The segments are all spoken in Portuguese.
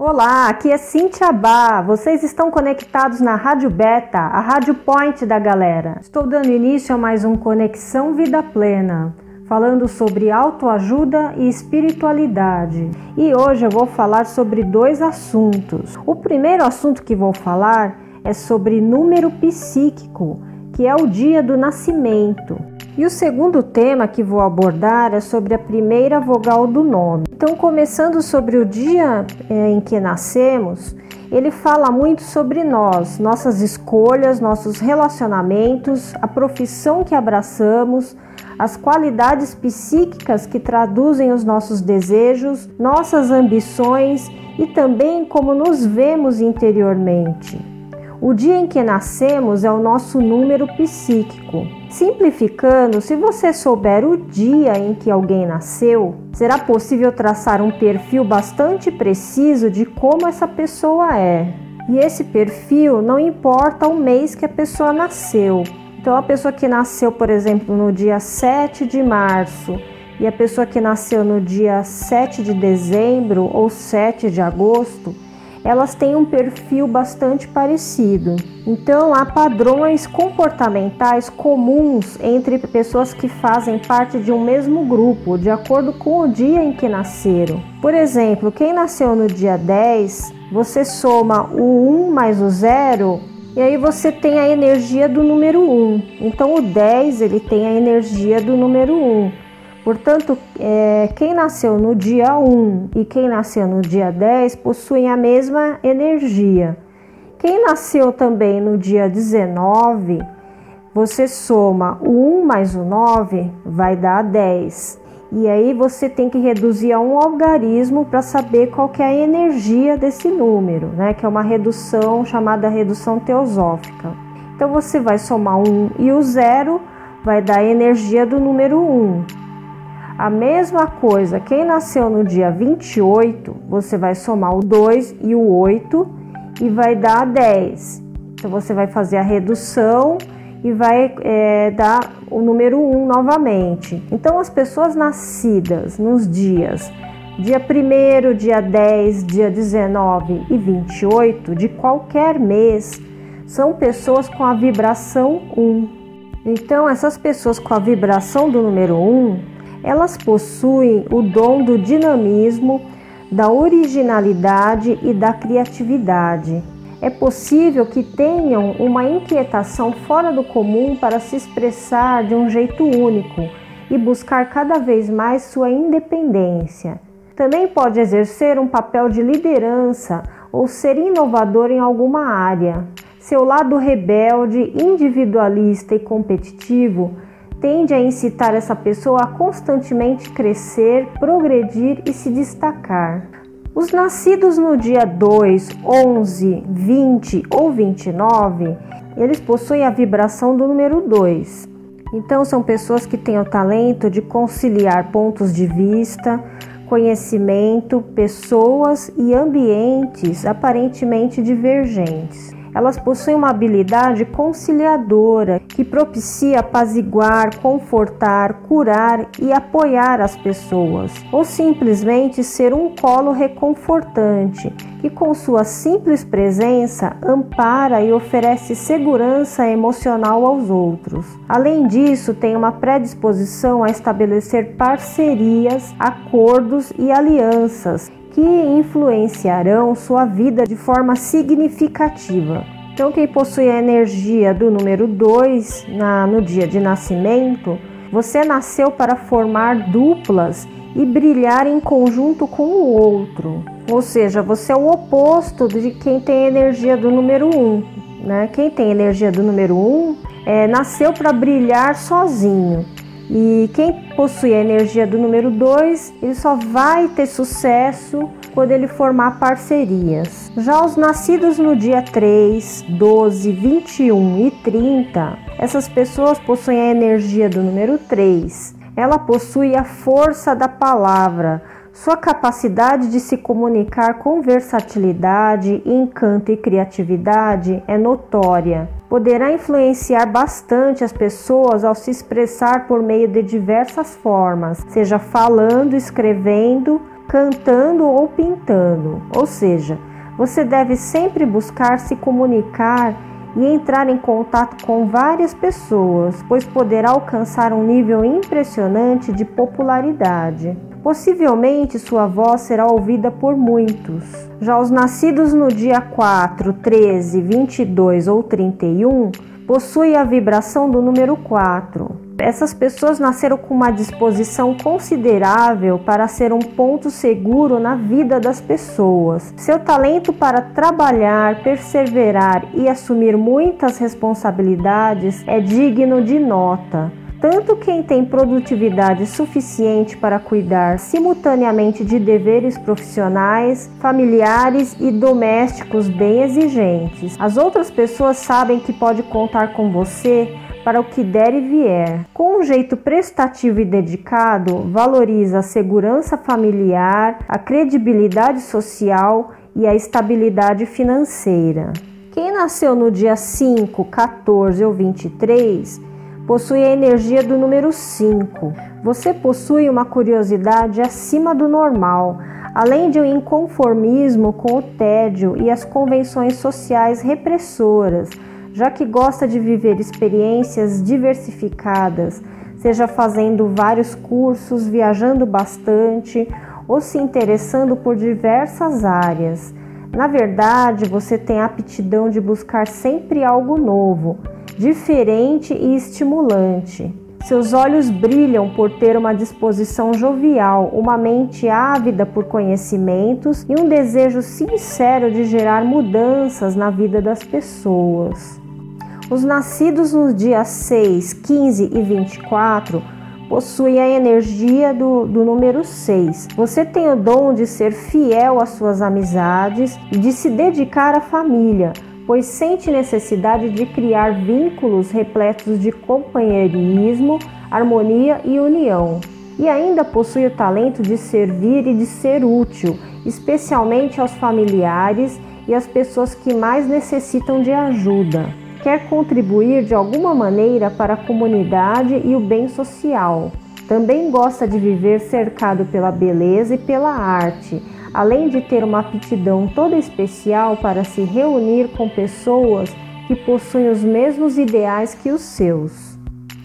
Olá, aqui é Cintia Bá. Vocês estão conectados na Rádio Beta, a Rádio Point da galera. Estou dando início a mais um Conexão Vida Plena, falando sobre autoajuda e espiritualidade. E hoje eu vou falar sobre dois assuntos. O primeiro assunto que vou falar é sobre número psíquico, que é o dia do nascimento. E o segundo tema que vou abordar é sobre a primeira vogal do nome. Então, começando sobre o dia é, em que nascemos, ele fala muito sobre nós, nossas escolhas, nossos relacionamentos, a profissão que abraçamos, as qualidades psíquicas que traduzem os nossos desejos, nossas ambições e também como nos vemos interiormente. O dia em que nascemos é o nosso número psíquico. Simplificando, se você souber o dia em que alguém nasceu, será possível traçar um perfil bastante preciso de como essa pessoa é. E esse perfil não importa o mês que a pessoa nasceu. Então, a pessoa que nasceu, por exemplo, no dia 7 de março e a pessoa que nasceu no dia 7 de dezembro ou 7 de agosto, elas têm um perfil bastante parecido. Então, há padrões comportamentais comuns entre pessoas que fazem parte de um mesmo grupo, de acordo com o dia em que nasceram. Por exemplo, quem nasceu no dia 10, você soma o 1 mais o 0 e aí você tem a energia do número 1. Então, o 10 ele tem a energia do número 1. Portanto, é, quem nasceu no dia 1 e quem nasceu no dia 10 possuem a mesma energia. Quem nasceu também no dia 19, você soma o 1 mais o 9, vai dar 10. E aí você tem que reduzir a um algarismo para saber qual que é a energia desse número, né? Que é uma redução chamada redução teosófica. Então você vai somar 1 e o 0 vai dar a energia do número 1. A mesma coisa, quem nasceu no dia 28, você vai somar o 2 e o 8 e vai dar 10. Então você vai fazer a redução e vai é, dar o número 1 novamente. Então as pessoas nascidas nos dias dia 1, dia 10, dia 19 e 28 de qualquer mês são pessoas com a vibração 1. Então essas pessoas com a vibração do número 1 elas possuem o dom do dinamismo, da originalidade e da criatividade. É possível que tenham uma inquietação fora do comum para se expressar de um jeito único e buscar cada vez mais sua independência. Também pode exercer um papel de liderança ou ser inovador em alguma área. Seu lado rebelde, individualista e competitivo tende a incitar essa pessoa a constantemente crescer, progredir e se destacar. Os nascidos no dia 2, 11, 20 ou 29, eles possuem a vibração do número 2. Então, são pessoas que têm o talento de conciliar pontos de vista, conhecimento, pessoas e ambientes aparentemente divergentes. Elas possuem uma habilidade conciliadora que propicia apaziguar, confortar, curar e apoiar as pessoas, ou simplesmente ser um colo reconfortante que, com sua simples presença, ampara e oferece segurança emocional aos outros. Além disso, tem uma predisposição a estabelecer parcerias, acordos e alianças que influenciarão sua vida de forma significativa. Então, quem possui a energia do número 2 no dia de nascimento, você nasceu para formar duplas e brilhar em conjunto com o outro. Ou seja, você é o oposto de quem tem energia do número 1. Um, né? Quem tem energia do número 1 um, é, nasceu para brilhar sozinho. E quem possui a energia do número 2, ele só vai ter sucesso quando ele formar parcerias. Já os nascidos no dia 3, 12, 21 e 30, essas pessoas possuem a energia do número 3. Ela possui a força da palavra, sua capacidade de se comunicar com versatilidade, encanto e criatividade é notória poderá influenciar bastante as pessoas ao se expressar por meio de diversas formas, seja falando, escrevendo cantando ou pintando. Ou seja, você deve sempre buscar se comunicar e entrar em contato com várias pessoas, pois poderá alcançar um nível impressionante de popularidade. Possivelmente sua voz será ouvida por muitos. Já os nascidos no dia 4, 13, 22 ou 31 possuem a vibração do número 4. Essas pessoas nasceram com uma disposição considerável para ser um ponto seguro na vida das pessoas. Seu talento para trabalhar, perseverar e assumir muitas responsabilidades é digno de nota. Tanto quem tem produtividade suficiente para cuidar simultaneamente de deveres profissionais, familiares e domésticos bem exigentes. As outras pessoas sabem que pode contar com você para o que der e vier. Com um jeito prestativo e dedicado, valoriza a segurança familiar, a credibilidade social e a estabilidade financeira. Quem nasceu no dia 5, 14 ou 23 possui a energia do número 5. Você possui uma curiosidade acima do normal, além de um inconformismo com o tédio e as convenções sociais repressoras já que gosta de viver experiências diversificadas, seja fazendo vários cursos, viajando bastante ou se interessando por diversas áreas. Na verdade, você tem a aptidão de buscar sempre algo novo, diferente e estimulante. Seus olhos brilham por ter uma disposição jovial, uma mente ávida por conhecimentos e um desejo sincero de gerar mudanças na vida das pessoas. Os nascidos nos dias 6, 15 e 24 possuem a energia do, do número 6. Você tem o dom de ser fiel às suas amizades e de se dedicar à família, pois sente necessidade de criar vínculos repletos de companheirismo, harmonia e união. E ainda possui o talento de servir e de ser útil, especialmente aos familiares e às pessoas que mais necessitam de ajuda quer contribuir de alguma maneira para a comunidade e o bem social. Também gosta de viver cercado pela beleza e pela arte, além de ter uma aptidão toda especial para se reunir com pessoas que possuem os mesmos ideais que os seus.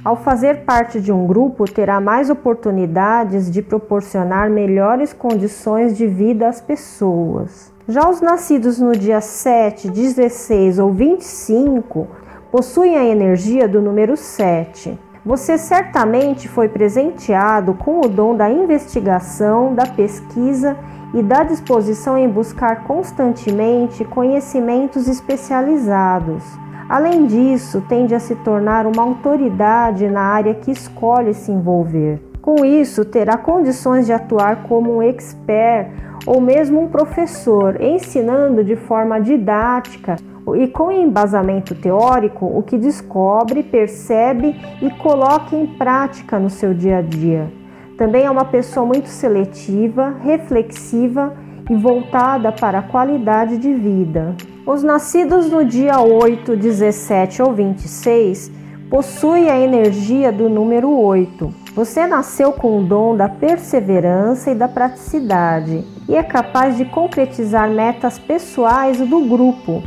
Ao fazer parte de um grupo, terá mais oportunidades de proporcionar melhores condições de vida às pessoas. Já os nascidos no dia 7, 16 ou 25 possuem a energia do número 7. Você certamente foi presenteado com o dom da investigação, da pesquisa e da disposição em buscar constantemente conhecimentos especializados. Além disso, tende a se tornar uma autoridade na área que escolhe se envolver. Com isso, terá condições de atuar como um expert ou mesmo um professor, ensinando de forma didática e com embasamento teórico o que descobre, percebe e coloca em prática no seu dia a dia. Também é uma pessoa muito seletiva, reflexiva e voltada para a qualidade de vida. Os nascidos no dia 8, 17 ou 26 possuem a energia do número 8 você nasceu com o dom da perseverança e da praticidade e é capaz de concretizar metas pessoais do grupo.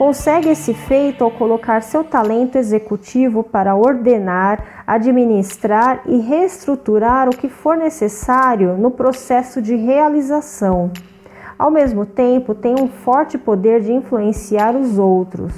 Consegue esse feito ao colocar seu talento executivo para ordenar, administrar e reestruturar o que for necessário no processo de realização. Ao mesmo tempo, tem um forte poder de influenciar os outros,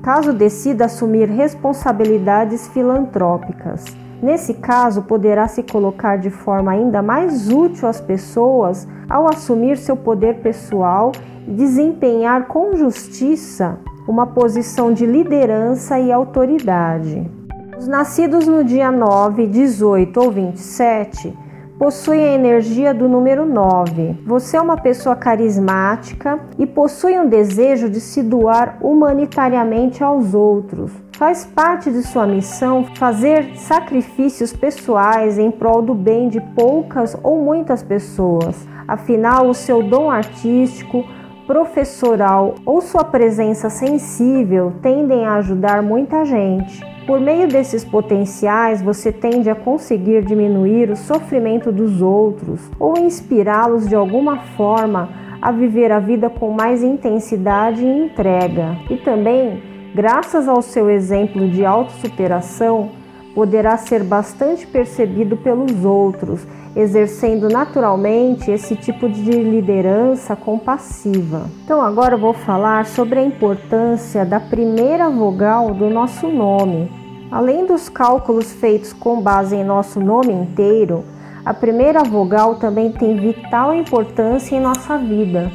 caso decida assumir responsabilidades filantrópicas. Nesse caso, poderá se colocar de forma ainda mais útil às pessoas ao assumir seu poder pessoal desempenhar com justiça uma posição de liderança e autoridade. Os nascidos no dia 9, 18 ou 27 possuem a energia do número 9. Você é uma pessoa carismática e possui um desejo de se doar humanitariamente aos outros. Faz parte de sua missão fazer sacrifícios pessoais em prol do bem de poucas ou muitas pessoas. Afinal, o seu dom artístico, professoral ou sua presença sensível tendem a ajudar muita gente. Por meio desses potenciais, você tende a conseguir diminuir o sofrimento dos outros ou inspirá-los de alguma forma a viver a vida com mais intensidade e entrega. E também, graças ao seu exemplo de autossuperação, poderá ser bastante percebido pelos outros, exercendo naturalmente esse tipo de liderança compassiva. Então, agora eu vou falar sobre a importância da primeira vogal do nosso nome. Além dos cálculos feitos com base em nosso nome inteiro, a primeira vogal também tem vital importância em nossa vida.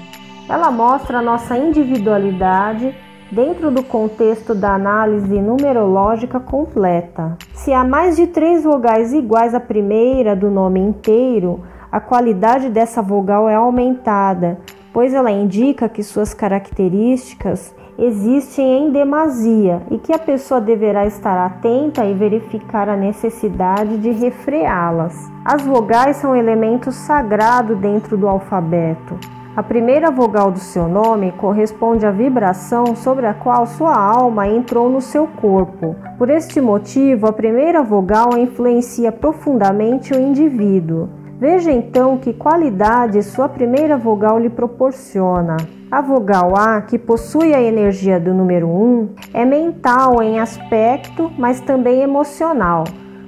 Ela mostra a nossa individualidade dentro do contexto da análise numerológica completa. Se há mais de três vogais iguais à primeira do nome inteiro, a qualidade dessa vogal é aumentada, pois ela indica que suas características existem em demasia e que a pessoa deverá estar atenta e verificar a necessidade de refreá-las. As vogais são elementos sagrados dentro do alfabeto. A primeira vogal do seu nome corresponde à vibração sobre a qual sua alma entrou no seu corpo. Por este motivo, a primeira vogal influencia profundamente o indivíduo. Veja então que qualidade sua primeira vogal lhe proporciona. A vogal A, que possui a energia do número 1, é mental em aspecto, mas também emocional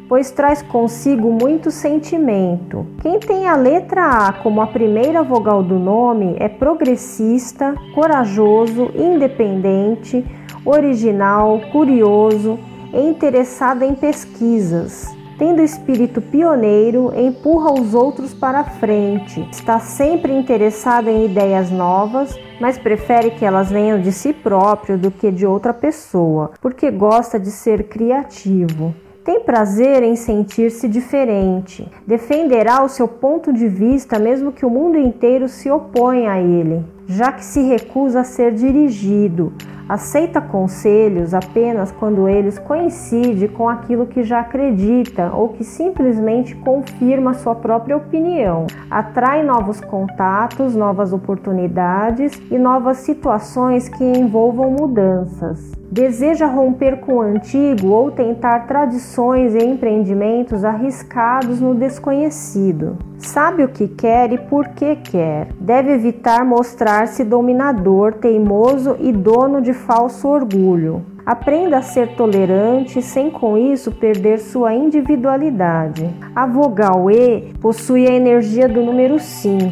pois traz consigo muito sentimento. Quem tem a letra A como a primeira vogal do nome é progressista, corajoso, independente, original, curioso interessado em pesquisas. Tendo espírito pioneiro, empurra os outros para frente. Está sempre interessado em ideias novas, mas prefere que elas venham de si próprio do que de outra pessoa, porque gosta de ser criativo. Tem prazer em sentir-se diferente. Defenderá o seu ponto de vista mesmo que o mundo inteiro se oponha a ele, já que se recusa a ser dirigido. Aceita conselhos apenas quando eles coincidem com aquilo que já acredita ou que simplesmente confirma sua própria opinião. Atrai novos contatos, novas oportunidades e novas situações que envolvam mudanças. Deseja romper com o antigo ou tentar tradições e empreendimentos arriscados no desconhecido. Sabe o que quer e por que quer. Deve evitar mostrar-se dominador, teimoso e dono de falso orgulho. Aprenda a ser tolerante sem com isso perder sua individualidade. A vogal E possui a energia do número 5.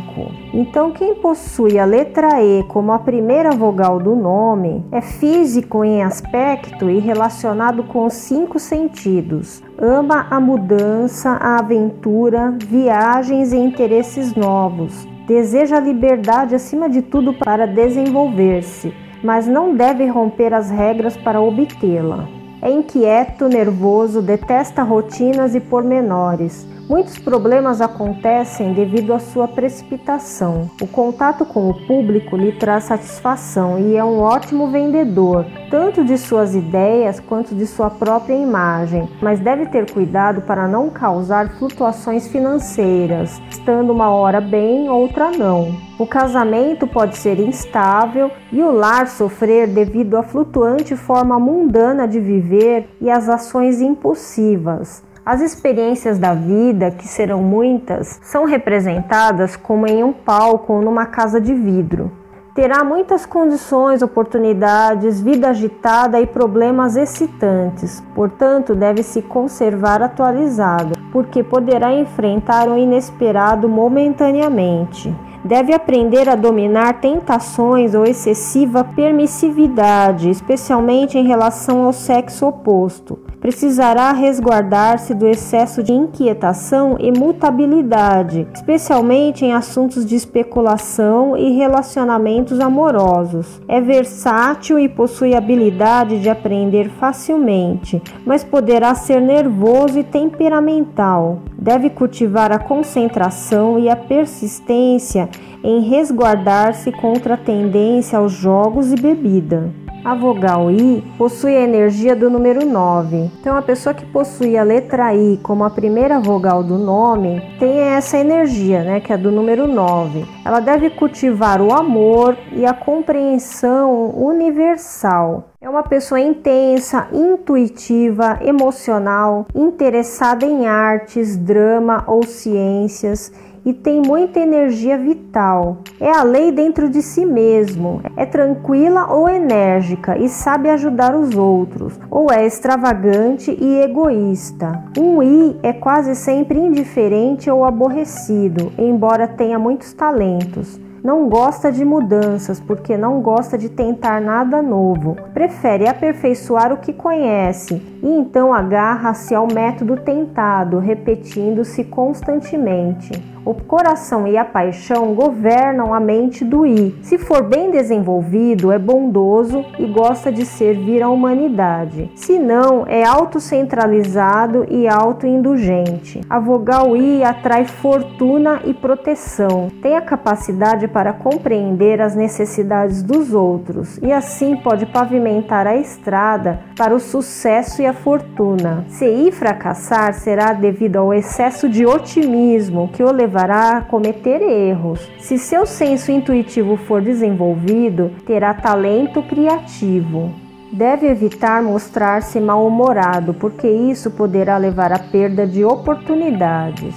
Então, quem possui a letra E como a primeira vogal do nome é físico em aspecto e relacionado com os cinco sentidos. Ama a mudança, a aventura, viagens e interesses novos. Deseja liberdade acima de tudo para desenvolver-se mas não deve romper as regras para obtê-la. É inquieto, nervoso, detesta rotinas e pormenores. Muitos problemas acontecem devido à sua precipitação. O contato com o público lhe traz satisfação e é um ótimo vendedor, tanto de suas ideias quanto de sua própria imagem, mas deve ter cuidado para não causar flutuações financeiras, estando uma hora bem, outra não. O casamento pode ser instável e o lar sofrer devido à flutuante forma mundana de viver e às ações impulsivas. As experiências da vida, que serão muitas, são representadas como em um palco ou numa casa de vidro. Terá muitas condições, oportunidades, vida agitada e problemas excitantes, portanto, deve se conservar atualizado, porque poderá enfrentar o inesperado momentaneamente. Deve aprender a dominar tentações ou excessiva permissividade, especialmente em relação ao sexo oposto precisará resguardar-se do excesso de inquietação e mutabilidade, especialmente em assuntos de especulação e relacionamentos amorosos. É versátil e possui habilidade de aprender facilmente, mas poderá ser nervoso e temperamental. Deve cultivar a concentração e a persistência em resguardar-se contra a tendência aos jogos e bebida. A vogal I possui a energia do número 9. Então, a pessoa que possui a letra I como a primeira vogal do nome tem essa energia, né, que é do número 9. Ela deve cultivar o amor e a compreensão universal. É uma pessoa intensa, intuitiva, emocional, interessada em artes, drama ou ciências e tem muita energia vital. É a lei dentro de si mesmo, é tranquila ou enérgica e sabe ajudar os outros, ou é extravagante e egoísta. Um I é quase sempre indiferente ou aborrecido, embora tenha muitos talentos. Não gosta de mudanças porque não gosta de tentar nada novo. Prefere aperfeiçoar o que conhece e então agarra-se ao método tentado, repetindo-se constantemente. O coração e a paixão governam a mente do I. Se for bem desenvolvido, é bondoso e gosta de servir à humanidade. Se não, é autocentralizado e autoindulgente. A vogal I atrai fortuna e proteção. Tem a capacidade para compreender as necessidades dos outros e assim pode pavimentar a estrada para o sucesso e a fortuna. Se I fracassar, será devido ao excesso de otimismo que o levará levará a cometer erros. Se seu senso intuitivo for desenvolvido, terá talento criativo. Deve evitar mostrar-se mal-humorado, porque isso poderá levar à perda de oportunidades.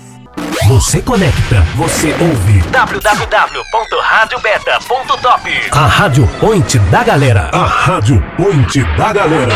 Você conecta, você ouve www.radiobeta.top A Rádio Point da Galera. A Rádio Point da Galera.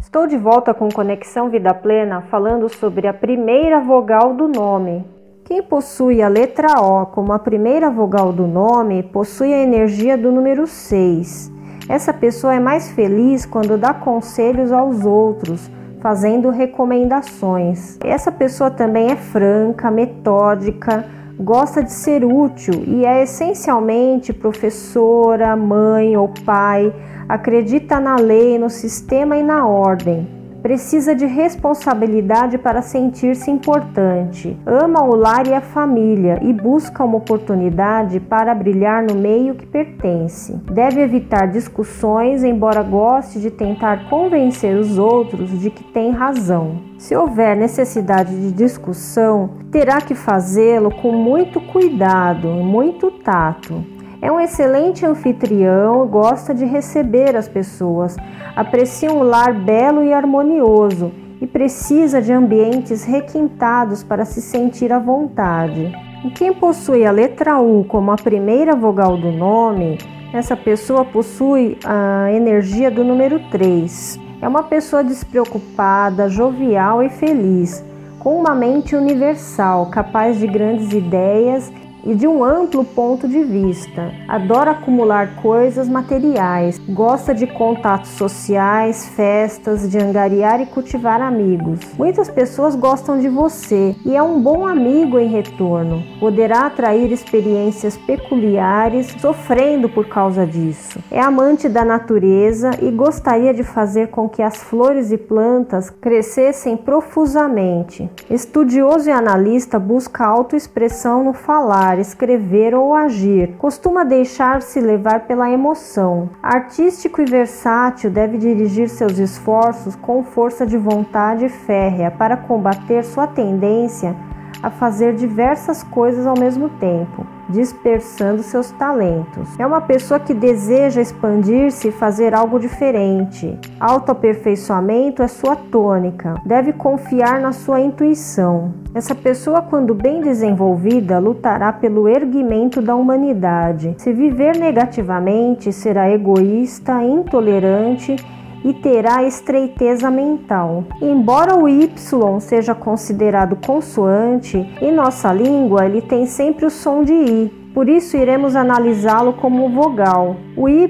Estou de volta com Conexão Vida Plena falando sobre a primeira vogal do nome, quem possui a letra O como a primeira vogal do nome possui a energia do número 6. Essa pessoa é mais feliz quando dá conselhos aos outros, fazendo recomendações. Essa pessoa também é franca, metódica, gosta de ser útil e é essencialmente professora, mãe ou pai, acredita na lei, no sistema e na ordem. Precisa de responsabilidade para sentir-se importante. Ama o lar e a família e busca uma oportunidade para brilhar no meio que pertence. Deve evitar discussões, embora goste de tentar convencer os outros de que tem razão. Se houver necessidade de discussão, terá que fazê-lo com muito cuidado, muito tato. É um excelente anfitrião, gosta de receber as pessoas, aprecia um lar belo e harmonioso e precisa de ambientes requintados para se sentir à vontade. Quem possui a letra U como a primeira vogal do nome, essa pessoa possui a energia do número 3. É uma pessoa despreocupada, jovial e feliz, com uma mente universal, capaz de grandes ideias e de um amplo ponto de vista. Adora acumular coisas materiais, gosta de contatos sociais, festas, de angariar e cultivar amigos. Muitas pessoas gostam de você e é um bom amigo em retorno. Poderá atrair experiências peculiares, sofrendo por causa disso. É amante da natureza e gostaria de fazer com que as flores e plantas crescessem profusamente. Estudioso e analista busca autoexpressão no falar escrever ou agir. Costuma deixar-se levar pela emoção. Artístico e versátil, deve dirigir seus esforços com força de vontade férrea para combater sua tendência a fazer diversas coisas ao mesmo tempo dispersando seus talentos. É uma pessoa que deseja expandir-se e fazer algo diferente. Autoaperfeiçoamento é sua tônica. Deve confiar na sua intuição. Essa pessoa, quando bem desenvolvida, lutará pelo erguimento da humanidade. Se viver negativamente, será egoísta, intolerante e terá estreiteza mental. Embora o Y seja considerado consoante, em nossa língua ele tem sempre o som de I, por isso iremos analisá-lo como vogal. O Y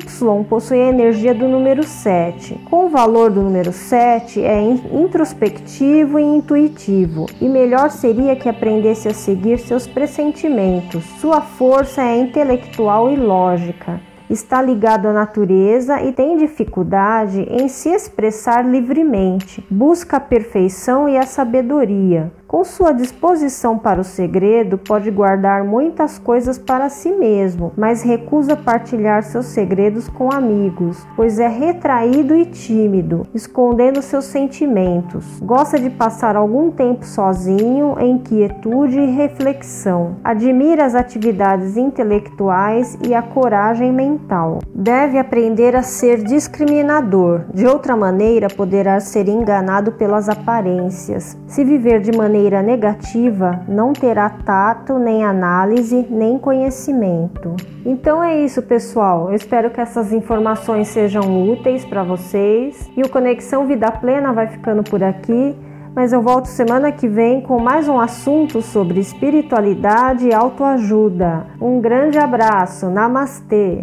possui a energia do número 7. Com o valor do número 7 é introspectivo e intuitivo, e melhor seria que aprendesse a seguir seus pressentimentos. Sua força é intelectual e lógica está ligado à natureza e tem dificuldade em se expressar livremente. Busca a perfeição e a sabedoria. Com sua disposição para o segredo, pode guardar muitas coisas para si mesmo, mas recusa partilhar seus segredos com amigos, pois é retraído e tímido, escondendo seus sentimentos. Gosta de passar algum tempo sozinho, em quietude e reflexão. Admira as atividades intelectuais e a coragem mental. Deve aprender a ser discriminador, de outra maneira poderá ser enganado pelas aparências. Se viver de maneira maneira negativa, não terá tato, nem análise, nem conhecimento. Então é isso, pessoal. Eu espero que essas informações sejam úteis para vocês. E o Conexão Vida Plena vai ficando por aqui. Mas eu volto semana que vem com mais um assunto sobre espiritualidade e autoajuda. Um grande abraço. Namastê!